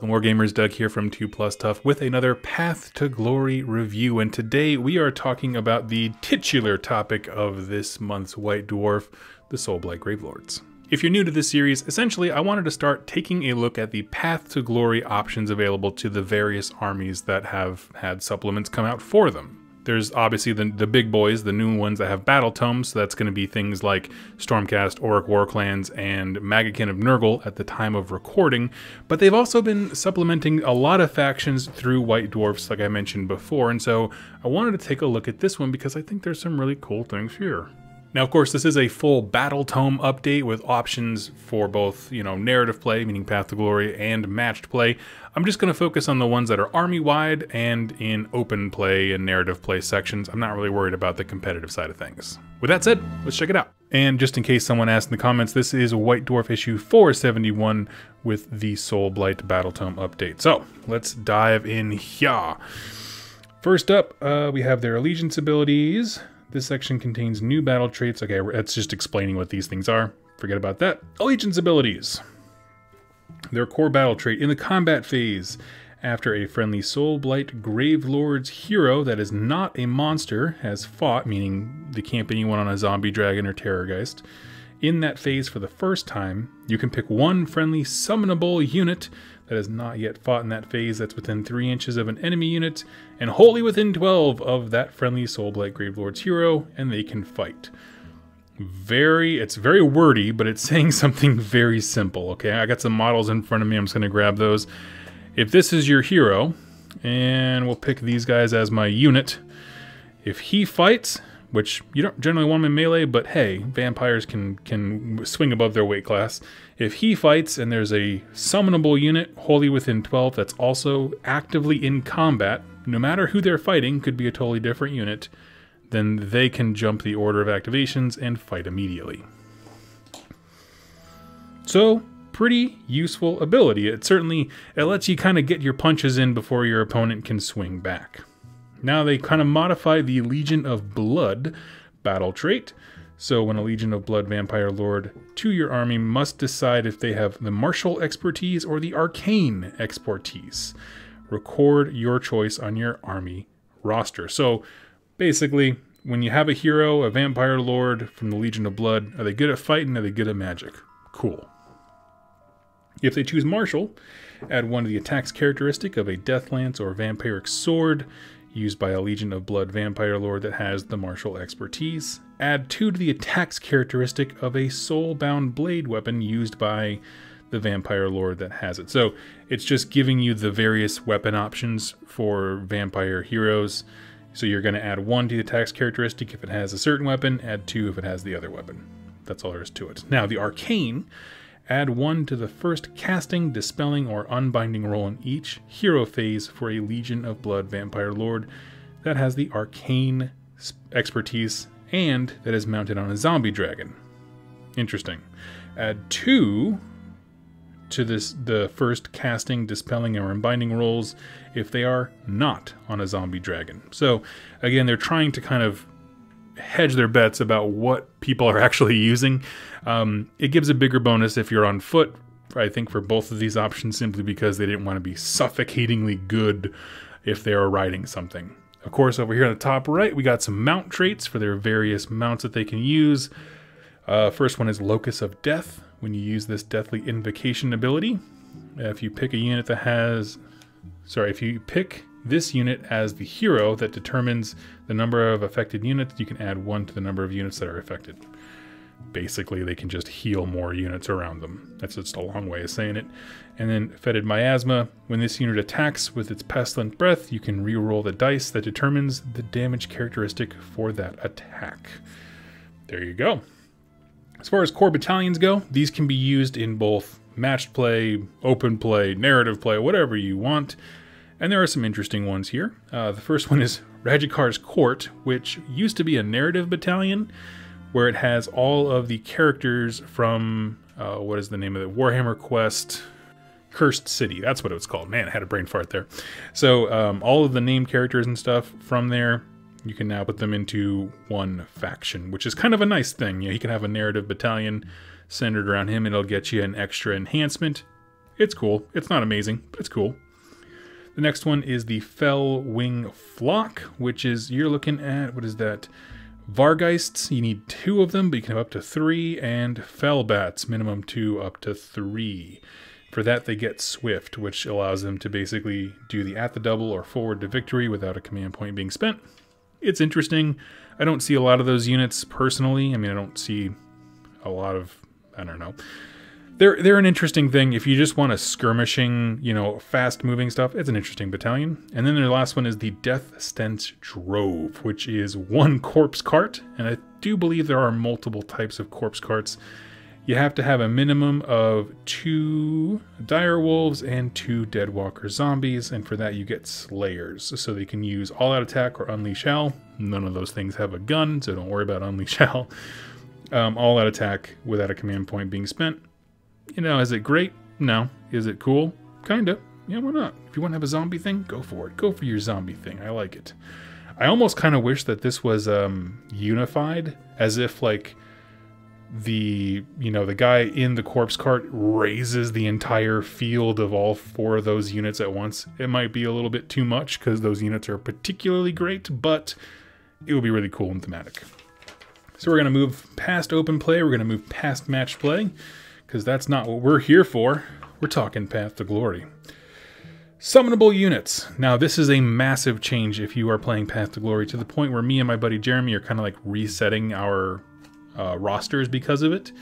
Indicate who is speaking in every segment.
Speaker 1: Welcome, Wargamers. Doug here from 2 Plus Tough with another Path to Glory review. And today we are talking about the titular topic of this month's White Dwarf, the Soulblight Gravelords. If you're new to this series, essentially I wanted to start taking a look at the Path to Glory options available to the various armies that have had supplements come out for them. There's obviously the, the big boys, the new ones that have battle tomes, so that's going to be things like Stormcast, Orruk Warclans, and Maggotkin of Nurgle at the time of recording, but they've also been supplementing a lot of factions through White Dwarfs, like I mentioned before, and so I wanted to take a look at this one because I think there's some really cool things here. Now, of course, this is a full Battle Tome update with options for both, you know, narrative play, meaning Path to Glory, and matched play. I'm just going to focus on the ones that are army-wide and in open play and narrative play sections. I'm not really worried about the competitive side of things. With that said, let's check it out. And just in case someone asked in the comments, this is White Dwarf issue 471 with the Soul Blight Battle Tome update. So, let's dive in here. First up, uh, we have their allegiance abilities. This section contains new battle traits. Okay, that's just explaining what these things are. Forget about that. Allegiance abilities. Their core battle trait in the combat phase. After a friendly Soul Blight Gravelord's hero that is not a monster has fought, meaning they can't be anyone on a zombie dragon or terrorgeist, in that phase for the first time, you can pick one friendly summonable unit that has not yet fought in that phase that's within 3 inches of an enemy unit, and wholly within 12 of that friendly Soulblight Gravelord's hero, and they can fight. Very, it's very wordy, but it's saying something very simple, okay? I got some models in front of me, I'm just going to grab those. If this is your hero, and we'll pick these guys as my unit, if he fights, which you don't generally want him in melee, but hey, vampires can can swing above their weight class. If he fights and there's a summonable unit wholly within 12 that's also actively in combat, no matter who they're fighting, could be a totally different unit, then they can jump the order of activations and fight immediately. So, pretty useful ability. It certainly it lets you kind of get your punches in before your opponent can swing back. Now they kind of modify the Legion of Blood battle trait. So when a Legion of Blood Vampire Lord to your army must decide if they have the martial expertise or the arcane expertise. Record your choice on your army roster. So basically, when you have a hero, a vampire lord from the Legion of Blood, are they good at fighting? Are they good at magic? Cool. If they choose martial, add one to the attacks characteristic of a death lance or Vampiric Sword used by a Legion of Blood Vampire Lord that has the martial expertise. Add 2 to the attacks characteristic of a soul-bound blade weapon used by the Vampire Lord that has it. So it's just giving you the various weapon options for vampire heroes. So you're going to add 1 to the attacks characteristic if it has a certain weapon, add 2 if it has the other weapon. That's all there is to it. Now the Arcane Add one to the first casting, dispelling, or unbinding roll in each hero phase for a Legion of Blood Vampire Lord that has the arcane expertise and that is mounted on a zombie dragon. Interesting. Add two to this the first casting, dispelling, or unbinding rolls if they are not on a zombie dragon. So again, they're trying to kind of hedge their bets about what people are actually using. Um, it gives a bigger bonus if you're on foot, I think, for both of these options, simply because they didn't want to be suffocatingly good if they are riding something. Of course, over here on the top right, we got some mount traits for their various mounts that they can use. Uh, first one is Locus of Death. When you use this Deathly Invocation ability, if you pick a unit that has, sorry, if you pick this unit as the hero that determines the number of affected units. You can add one to the number of units that are affected. Basically, they can just heal more units around them. That's just a long way of saying it. And then Fetid Miasma. When this unit attacks with its Pestilent Breath, you can re-roll the dice that determines the damage characteristic for that attack. There you go. As far as core battalions go, these can be used in both matched play, open play, narrative play, whatever you want. And there are some interesting ones here. Uh, the first one is Radukar's Court, which used to be a narrative battalion, where it has all of the characters from, uh, what is the name of it? Warhammer Quest Cursed City. That's what it was called. Man, I had a brain fart there. So um, all of the named characters and stuff from there, you can now put them into one faction, which is kind of a nice thing. You, can have a narrative battalion centered around him. And it'll get you an extra enhancement It's cool. It's not amazing, but it's cool. The next one is the Fell Wing Flock, which is, you're looking at, what is that? Vargheists, you need two of them, but you can have up to three, and Fell Bats, minimum two, up to three. For that, they get Swift, which allows them to basically do the at the double or forward to victory without a command point being spent. It's interesting. I don't see a lot of those units personally. I mean, I don't see a lot of, I don't know. They're, they're an interesting thing. If you just want a skirmishing, you know, fast moving stuff, it's an interesting battalion. And then the last one is the Death Stench Drove, which is one corpse cart. And I do believe there are multiple types of corpse carts you have to have a minimum of two dire wolves and two deadwalker zombies, and for that you get slayers. So they can use all out attack or unleash hell. None of those things have a gun, so don't worry about unleash hell. Um, all out attack without a command point being spent. You know, is it great? No. Is it cool? Kinda. Yeah, why not? If you want to have a zombie thing, go for it. Go for your zombie thing. I like it. I almost kind of wish that this was um, unified, as if like the you know the guy in the corpse cart raises the entire field of all four of those units at once. It might be a little bit too much because those units are particularly great but it would be really cool and thematic. So we're going to move past open play. We're going to move past match play because that's not what we're here for. We're talking path to glory. Summonable units. Now, this is a massive change if you are playing Path to Glory to the point where me and my buddy Jeremy are kind of like resetting our uh, rosters because of it.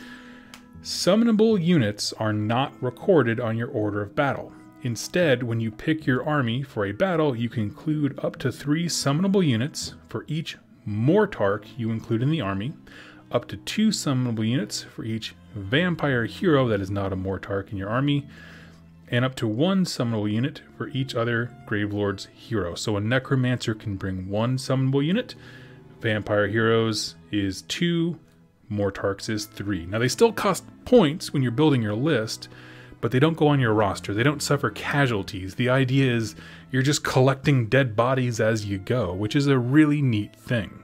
Speaker 1: Summonable units are not recorded on your order of battle. Instead, when you pick your army for a battle, you can include up to three summonable units for each Mortarch you include in the army, up to two summonable units for each vampire hero that is not a Mortarch in your army, and up to one summonable unit for each other Gravelord's hero. So a Necromancer can bring one summonable unit, Vampire Heroes is two, Mortarchs is 3. Now they still cost points when you're building your list, but they don't go on your roster. They don't suffer casualties. The idea is you're just collecting dead bodies as you go, which is a really neat thing.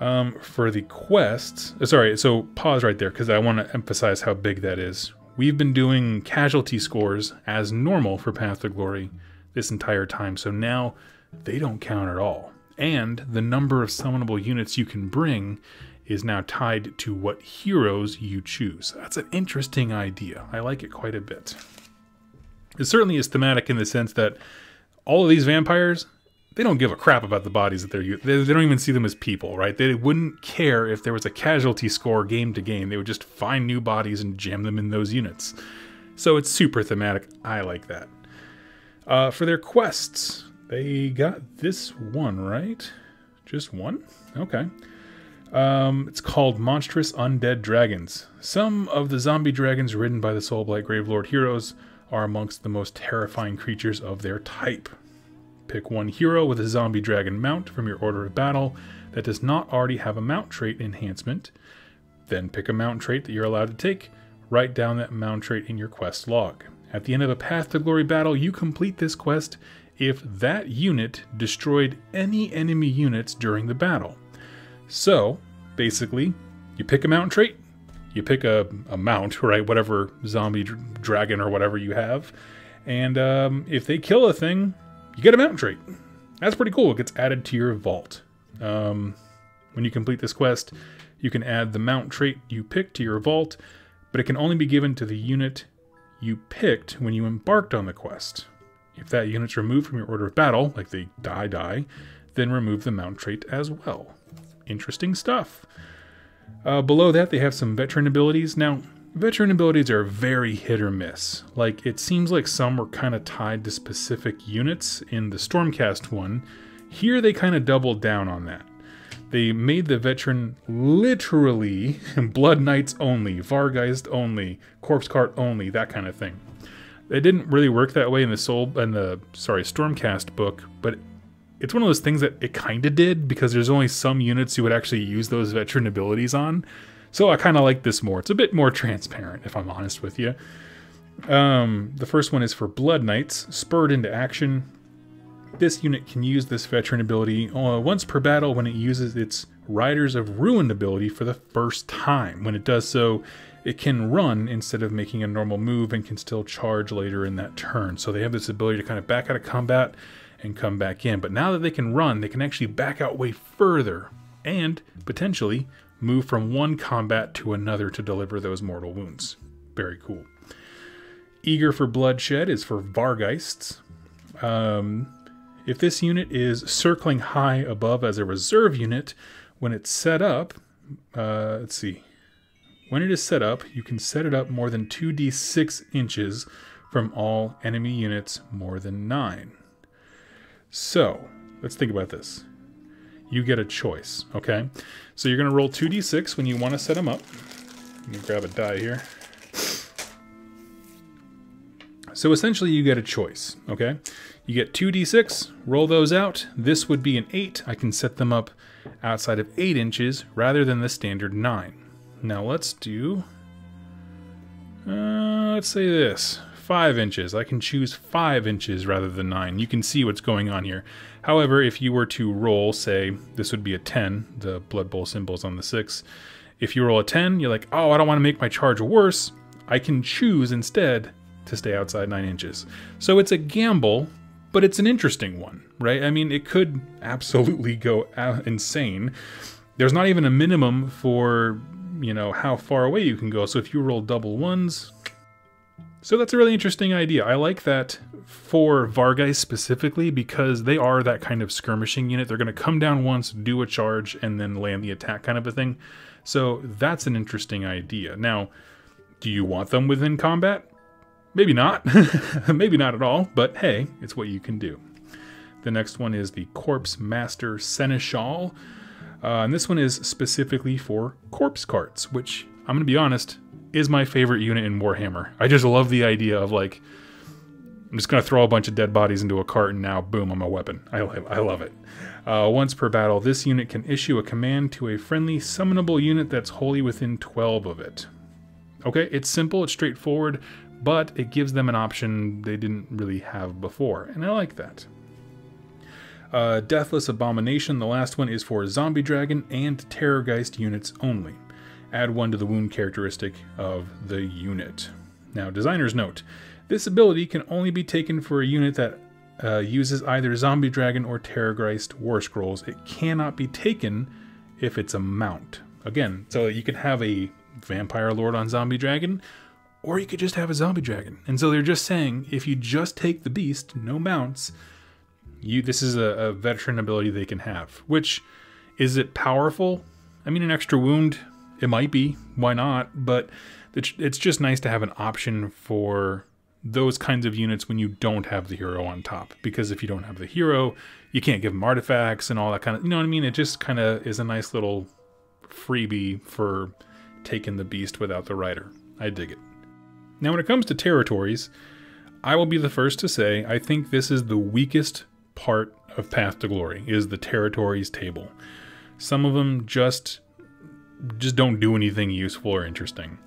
Speaker 1: Um, for the quests, uh, sorry, so pause right there because I want to emphasize how big that is. We've been doing casualty scores as normal for Path to Glory this entire time, so now they don't count at all. And the number of summonable units you can bring is now tied to what heroes you choose. That's an interesting idea. I like it quite a bit. It certainly is thematic in the sense that all of these vampires, they don't give a crap about the bodies that they're using. They don't even see them as people, right? They wouldn't care if there was a casualty score game to game. They would just find new bodies and jam them in those units. So it's super thematic. I like that. Uh, for their quests, they got this one, right? Just one? Okay. Um, it's called Monstrous Undead Dragons. Some of the zombie dragons ridden by the Soulblight Gravelord heroes are amongst the most terrifying creatures of their type. Pick one hero with a zombie dragon mount from your order of battle that does not already have a mount trait enhancement. Then pick a mount trait that you're allowed to take. Write down that mount trait in your quest log. At the end of a Path to Glory battle, you complete this quest if that unit destroyed any enemy units during the battle. So, basically, you pick a mount trait, you pick a, a mount, right? Whatever zombie dragon or whatever you have. And um, if they kill a thing, you get a mount trait. That's pretty cool. It gets added to your vault. Um, when you complete this quest, you can add the mount trait you picked to your vault, but it can only be given to the unit you picked when you embarked on the quest. If that unit's removed from your order of battle, like they die die, then remove the mount trait as well interesting stuff. Uh, below that, they have some veteran abilities. Now, veteran abilities are very hit or miss. Like, it seems like some were kind of tied to specific units in the Stormcast one. Here, they kind of doubled down on that. They made the veteran literally Blood Knights only, Vargheist only, Corpse Cart only, that kind of thing. It didn't really work that way in the Soul and the sorry Stormcast book, but it's one of those things that it kind of did because there's only some units you would actually use those veteran abilities on. So I kind of like this more. It's a bit more transparent, if I'm honest with you. Um, the first one is for Blood Knights, spurred into action. This unit can use this veteran ability uh, once per battle when it uses its Riders of Ruin ability for the first time. When it does so, it can run instead of making a normal move and can still charge later in that turn. So they have this ability to kind of back out of combat and come back in. But now that they can run, they can actually back out way further and potentially move from one combat to another to deliver those mortal wounds. Very cool. Eager for Bloodshed is for Vargheists. Um, if this unit is circling high above as a reserve unit, when it's set up, uh, let's see, when it is set up, you can set it up more than 2d6 inches from all enemy units more than 9. So, let's think about this. You get a choice, okay? So you're going to roll 2d6 when you want to set them up. Let me grab a die here. So essentially you get a choice, okay? You get 2d6, roll those out. This would be an 8. I can set them up outside of 8 inches rather than the standard 9. Now let's do, uh, let's say this, 5 inches. I can choose 5 inches rather than 9. You can see what's going on here. However, if you were to roll, say, this would be a 10, the Blood Bowl symbols on the 6. If you roll a 10, you're like, oh, I don't want to make my charge worse. I can choose instead to stay outside 9 inches. So it's a gamble, but it's an interesting one, right? I mean, it could absolutely go uh, insane. There's not even a minimum for you know, how far away you can go. So if you roll double ones, so that's a really interesting idea. I like that for Vargheist specifically because they are that kind of skirmishing unit. They're going to come down once, do a charge, and then land the attack kind of a thing. So that's an interesting idea. Now, do you want them within combat? Maybe not. Maybe not at all, but hey, it's what you can do. The next one is the Corpse Master Seneschal. Uh, and this one is specifically for corpse carts, which I'm going to be honest, is my favorite unit in Warhammer. I just love the idea of like, I'm just going to throw a bunch of dead bodies into a cart and now, boom, I'm a weapon. I, I love it. Uh, once per battle, this unit can issue a command to a friendly summonable unit that's wholly within 12 of it. Okay, it's simple, it's straightforward, but it gives them an option they didn't really have before, and I like that. Uh, Deathless Abomination, the last one, is for Zombie Dragon and Terrorgeist units only. Add one to the wound characteristic of the unit. Now, designer's note this ability can only be taken for a unit that uh, uses either Zombie Dragon or Terrorgeist War Scrolls. It cannot be taken if it's a mount. Again, so you can have a Vampire Lord on Zombie Dragon, or you could just have a Zombie Dragon. And so they're just saying if you just take the beast, no mounts, you this is a, a veteran ability they can have. Which is it powerful? I mean, an extra wound, it might be. Why not? But it's just nice to have an option for those kinds of units when you don't have the hero on top. Because if you don't have the hero, you can't give them artifacts and all that kind of, you know what I mean? It just kind of is a nice little freebie for taking the beast without the rider. I dig it. Now, when it comes to territories, I will be the first to say I think this is the weakest part of Path to Glory is the territories table. Some of them just just don't do anything useful or interesting.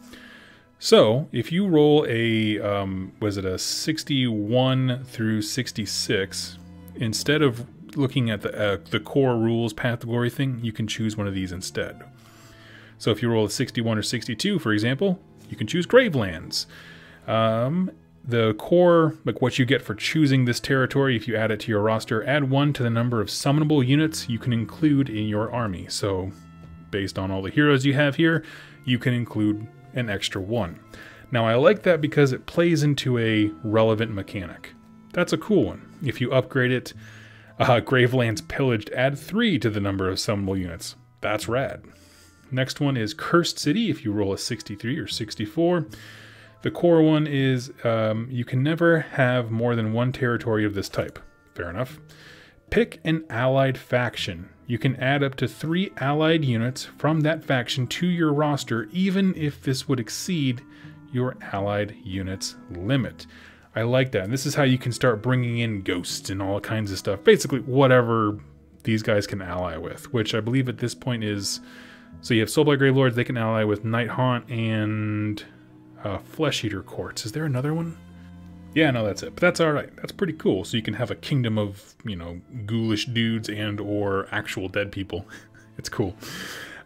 Speaker 1: So, if you roll a um, was it a 61 through 66, instead of looking at the uh, the core rules Path to Glory thing, you can choose one of these instead. So, if you roll a 61 or 62, for example, you can choose Gravelands. Um, the core, like what you get for choosing this territory, if you add it to your roster, add one to the number of summonable units you can include in your army. So, based on all the heroes you have here, you can include an extra one. Now, I like that because it plays into a relevant mechanic. That's a cool one. If you upgrade it, uh, Gravelands Pillaged, add three to the number of summonable units. That's rad. Next one is Cursed City. If you roll a 63 or 64, the core one is um, you can never have more than one territory of this type. Fair enough. Pick an allied faction. You can add up to three allied units from that faction to your roster, even if this would exceed your allied units limit. I like that. And this is how you can start bringing in ghosts and all kinds of stuff. Basically, whatever these guys can ally with, which I believe at this point is. So you have Soulblight Grave Lords, they can ally with Night Haunt and uh, Flesh Eater Courts. Is there another one? Yeah, no, that's it. But that's all right. That's pretty cool. So you can have a kingdom of you know ghoulish dudes and or actual dead people. it's cool.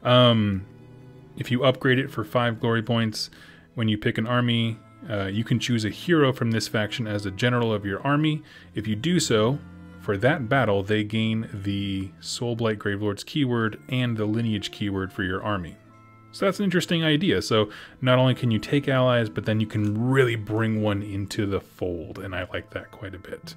Speaker 1: Um, if you upgrade it for five glory points, when you pick an army, uh, you can choose a hero from this faction as a general of your army. If you do so, for that battle, they gain the Soulblight Gravelord's keyword and the lineage keyword for your army. So that's an interesting idea. So not only can you take allies, but then you can really bring one into the fold, and I like that quite a bit.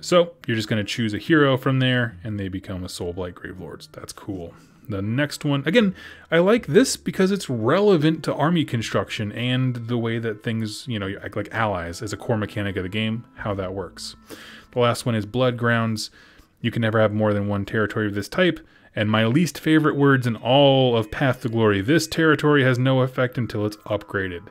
Speaker 1: So you're just going to choose a hero from there, and they become a Soulblight Gravelords. That's cool. The next one, again, I like this because it's relevant to army construction and the way that things, you know, like allies as a core mechanic of the game, how that works. The last one is Blood Grounds. You can never have more than one territory of this type. And my least favorite words in all of Path to Glory this territory has no effect until it's upgraded.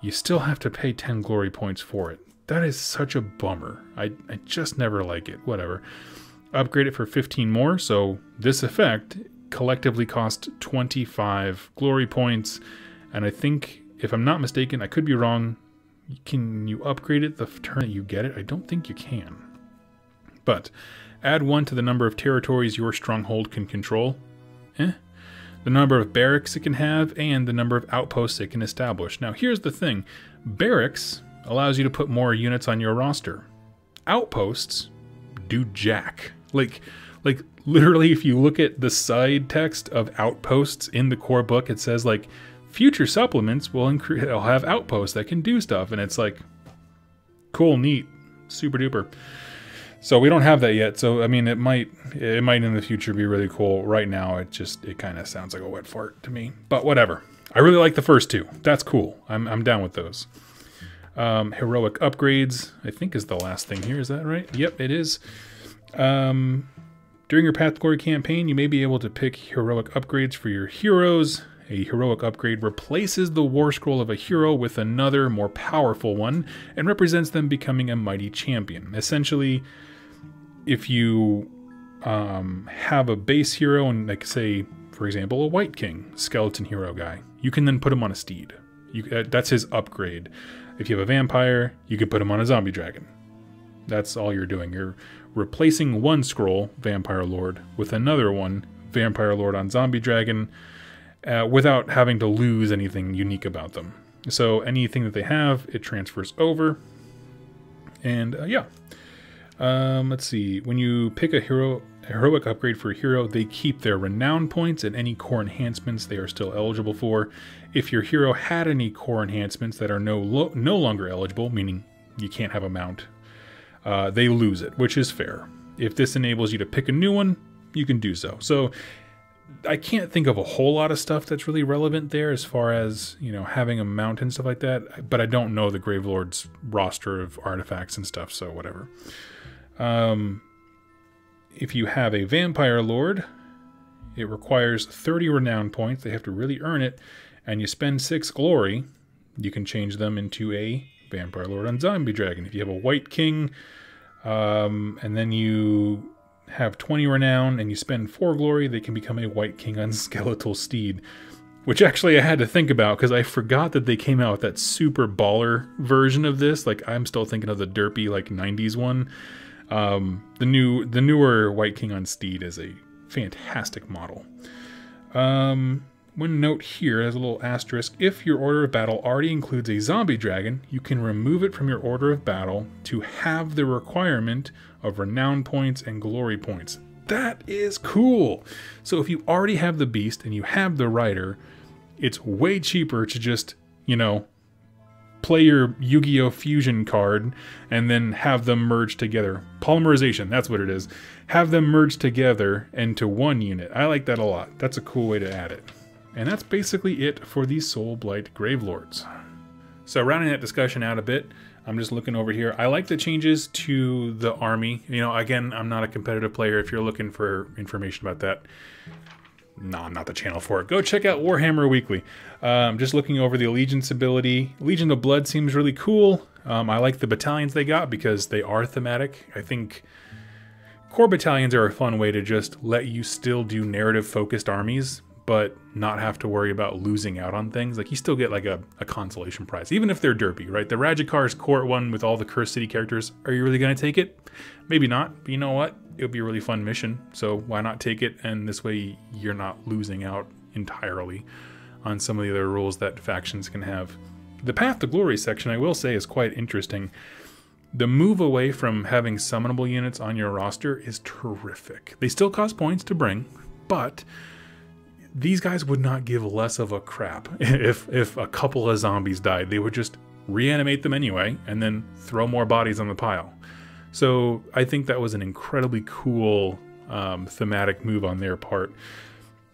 Speaker 1: You still have to pay 10 glory points for it. That is such a bummer. I, I just never like it. Whatever. Upgrade it for 15 more, so this effect collectively cost 25 glory points. And I think, if I'm not mistaken, I could be wrong, can you upgrade it the turn that you get it? I don't think you can. But add one to the number of territories your stronghold can control. Eh? The number of barracks it can have, and the number of outposts it can establish. Now, here's the thing barracks allows you to put more units on your roster, outposts do jack. Like, like literally, if you look at the side text of outposts in the core book, it says like future supplements will increase will have outposts that can do stuff and it's like cool neat super duper so we don't have that yet. So i mean it might it might in the future be really cool. Right now it just it kind of sounds like a wet fart to me but whatever. I really like the first two. That's cool. I'm, I'm down with those. Um, heroic upgrades i think is the last thing here. Is that right? Yep it is. Um, during your path glory campaign you may be able to pick heroic upgrades for your heroes. A heroic upgrade replaces the war scroll of a hero with another, more powerful one, and represents them becoming a mighty champion. Essentially, if you um, have a base hero and, like, say, for example, a Wight King, skeleton hero guy, you can then put him on a steed. You, uh, that's his upgrade. If you have a vampire, you can put him on a zombie dragon. That's all you're doing. You're replacing one scroll, Vampire Lord, with another one, Vampire Lord on Zombie Dragon, uh, without having to lose anything unique about them. So anything that they have, it transfers over. And uh, yeah. Um, let's see. When you pick a hero, heroic upgrade for a hero, they keep their renown points and any core enhancements they are still eligible for. If your hero had any core enhancements that are no lo- no longer eligible, meaning you can't have a mount, uh, they lose it, which is fair. If this enables you to pick a new one, you can do so. So I can't think of a whole lot of stuff that's really relevant there as far as, you know, having a mount and stuff like that, but I don't know the Gravelord's roster of artifacts and stuff, so whatever. Um, if you have a Vampire Lord, it requires 30 renown points. They have to really earn it, and you spend 6 glory, you can change them into a Vampire Lord on Zombie Dragon. If you have a Wight King, um, and then you have 20 renown and you spend 4 glory, they can become a Wight King on Skeletal Steed. Which actually I had to think about because I forgot that they came out with that super baller version of this. Like I'm still thinking of the derpy like 90s one. Um, the new the newer Wight King on Steed is a fantastic model. Um, one note here as a little asterisk if your order of battle already includes a zombie dragon, you can remove it from your order of battle to have the requirement of renown points and glory points. That is cool. So if you already have the beast and you have the rider, it's way cheaper to just, you know, play your Yu-Gi-Oh! Fusion card and then have them merge together. Polymerization, that's what it is. Have them merge together into one unit. I like that a lot. That's a cool way to add it. And that's basically it for the Soul Blight Gravelords. So rounding that discussion out a bit, I'm just looking over here. I like the changes to the army. You know, again, I'm not a competitive player. If you're looking for information about that, no, I'm not the channel for it. Go check out Warhammer Weekly. Um, just looking over the Allegiance ability. Legion of Blood seems really cool. Um, I like the battalions they got because they are thematic. I think core battalions are a fun way to just let you still do narrative focused armies but not have to worry about losing out on things. Like you still get like a, a consolation prize, even if they're derpy, right? The Radukar's court one with all the Cursed City characters. Are you really going to take it? Maybe not, but you know what? It would be a really fun mission, so why not take it? And this way you're not losing out entirely on some of the other rules that factions can have. The Path to Glory section, I will say, is quite interesting. The move away from having summonable units on your roster is terrific. They still cost points to bring, but these guys would not give less of a crap if if a couple of zombies died. They would just reanimate them anyway and then throw more bodies on the pile. So I think that was an incredibly cool um, thematic move on their part.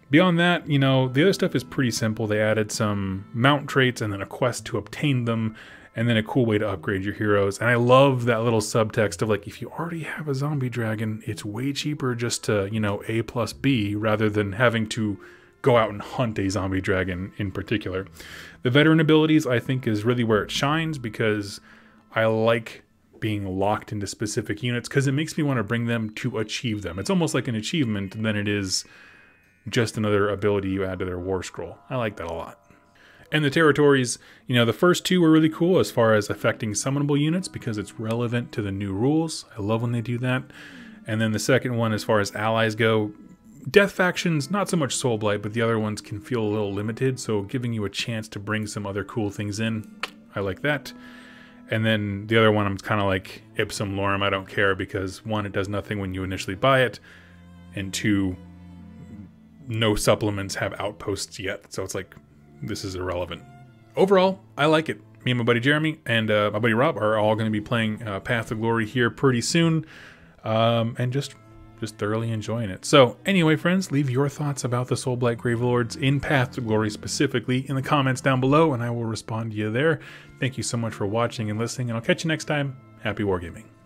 Speaker 1: Beyond that, you know, the other stuff is pretty simple. They added some mount traits and then a quest to obtain them, and then a cool way to upgrade your heroes. And I love that little subtext of like, if you already have a zombie dragon, it's way cheaper just to, you know, A plus B rather than having to go out and hunt a zombie dragon in particular. The veteran abilities, I think, is really where it shines because I like being locked into specific units because it makes me want to bring them to achieve them. It's almost like an achievement than it is just another ability you add to their war scroll. I like that a lot. And the territories, you know, the first two were really cool as far as affecting summonable units because it's relevant to the new rules. I love when they do that. And then the second one, as far as allies go, Death factions, not so much Soul Blight, but the other ones can feel a little limited, so giving you a chance to bring some other cool things in, I like that. And then the other one, I'm kind of like Ipsum Lorem, I don't care because one, it does nothing when you initially buy it, and two, no supplements have outposts yet, so it's like this is irrelevant. Overall, I like it. Me and my buddy Jeremy and uh, my buddy Rob are all going to be playing uh, Path of Glory here pretty soon, um, and just just thoroughly enjoying it. So, anyway, friends, leave your thoughts about the Soulblight Gravelords in Path to Glory specifically in the comments down below, and I will respond to you there. Thank you so much for watching and listening, and I'll catch you next time. Happy wargaming.